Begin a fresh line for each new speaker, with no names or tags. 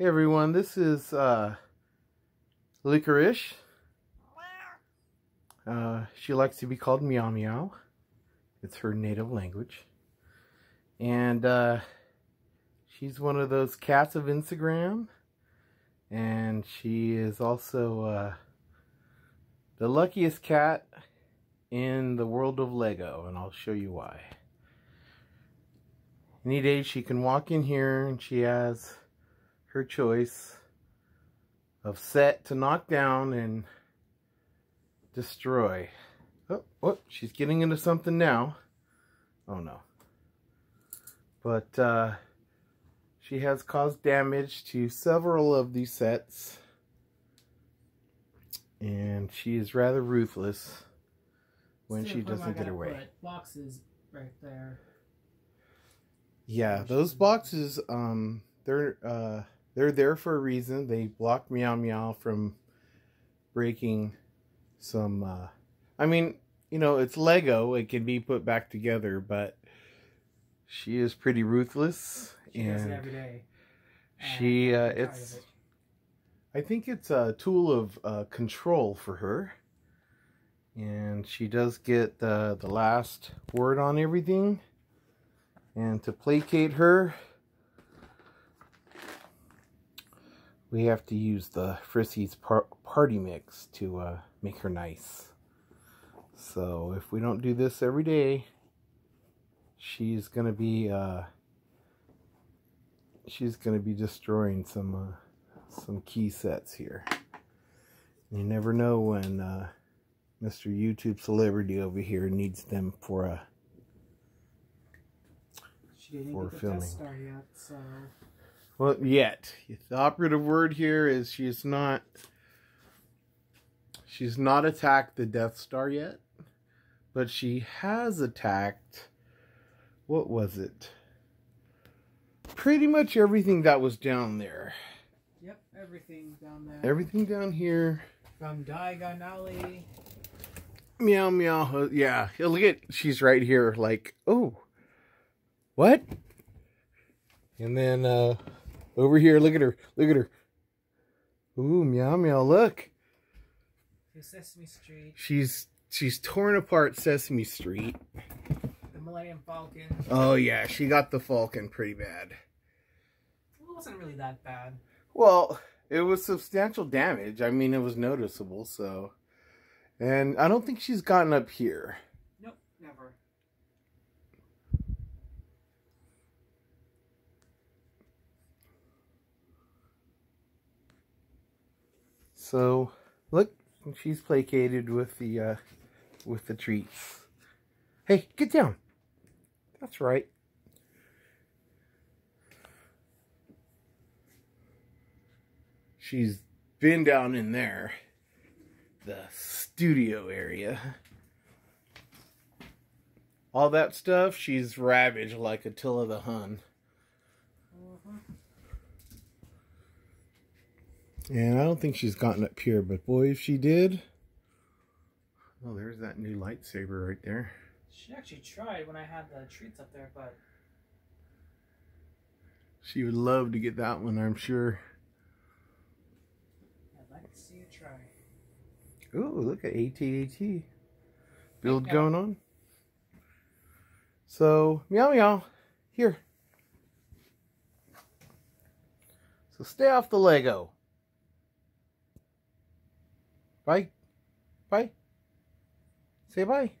Hey everyone, this is uh, Licorice. Uh, she likes to be called Meow Meow. It's her native language. And uh, she's one of those cats of Instagram. And she is also uh, the luckiest cat in the world of Lego. And I'll show you why. Any day she can walk in here and she has her choice of set to knock down and destroy. Oh, oh, she's getting into something now. Oh no. But uh, she has caused damage to several of these sets. And she is rather ruthless when she doesn't get away.
boxes right there.
Yeah, those boxes, um, they're uh, they're there for a reason. They block Meow Meow from breaking some. Uh, I mean, you know, it's Lego; it can be put back together, but she is pretty ruthless,
she
and
every day.
she uh, it's. It. I think it's a tool of uh, control for her, and she does get the the last word on everything. And to placate her, we have to use the Friskies par party mix to uh, make her nice. So if we don't do this every day, she's gonna be uh, she's gonna be destroying some uh, some key sets here. You never know when uh, Mr. YouTube celebrity over here needs them for a
she didn't for filming. Star yet, so.
Well, yet the operative word here is she's not. She's not attacked the Death Star yet, but she has attacked. What was it? Pretty much everything that was down there.
Yep, everything down there.
Everything down here.
From Diagon Alley.
Meow meow. Yeah, look at she's right here. Like, oh, what? And then uh, over here, look at her. Look at her. Ooh, meow meow, look.
Sesame Street.
She's she's torn apart Sesame Street.
The Millennium Falcon.
Oh yeah, she got the Falcon pretty bad.
It wasn't really that bad.
Well, it was substantial damage. I mean, it was noticeable, so. And I don't think she's gotten up here. So, look, she's placated with the, uh, with the treats. Hey, get down. That's right. She's been down in there, the studio area. All that stuff, she's ravaged like Attila the Hun. And I don't think she's gotten up here, but boy, if she did. Oh, there's that new lightsaber right there.
She actually tried when I had the treats up there, but...
She would love to get that one, I'm sure.
I'd like to see you try.
Oh, look at AT-AT. Build going on. So, meow meow. Here. So stay off the Lego. Bye. Bye. Say bye.